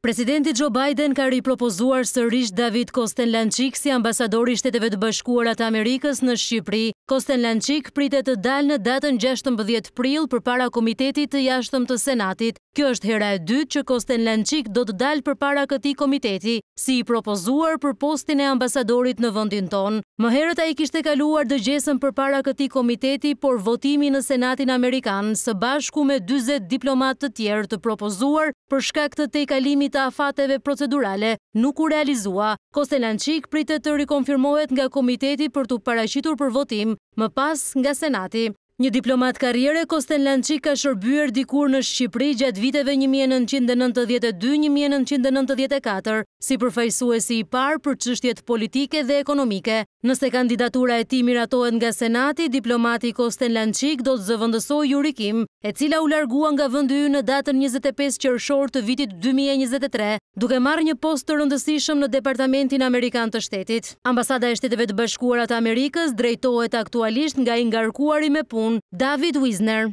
Presidenti Joe Biden ka ripropozuar sërish David Kostelancik si ambasador i Shteteve të Bashkuara të Amerikës në Shqipëri. Kostelancik pritet të dalë në datën gjashtëmbëdhjetë prill përpara Komitetit të Jashtëm të Senatit. Kjo është hera e dytë që Kostelancik do të dalë përpara këtij komiteti. Si i propozuar për postin e ambasadorit në vendin tonë, më herët ai kishte kaluar dëgjesën përpara këtij komiteti por votimi në Senatin amerikan së bashku me dyzet diplomatë të tjerë të propozuar për shkak të tejkalimit të afateve procedurale nuk u realizua. Kostelancik pritet të rikonfirmohet nga komiteti për t'u paraqitur për votim më pas nga Senati. Një diplomat karriere, Kostelancik ka shërbyer dikur në Shqipëri gjatë viteve një mijë e nëntëqind e nëntëdhjetë e dy një mijë e nëntëqind e nëntëdhjetë e katër, si përfaqësuesi i parë për çështjet politike dhe ekonomike. Nëse kandidatura e tij miratohet nga Senati, diplomati Kostelancik do të zëvendësojë Yuri Kim, e cila u largua nga vendi ynë në datën njëzet e pesë qershor të vitit dy mijë e njëzet e tre, duke marrë një post të rëndësishëm në Departamentin Amerikan të Shtetit. Ambasada e Shteteve të Bashkuara të Amerikës drejtohet aktualisht nga i ngarkuari me punë, David Wisner.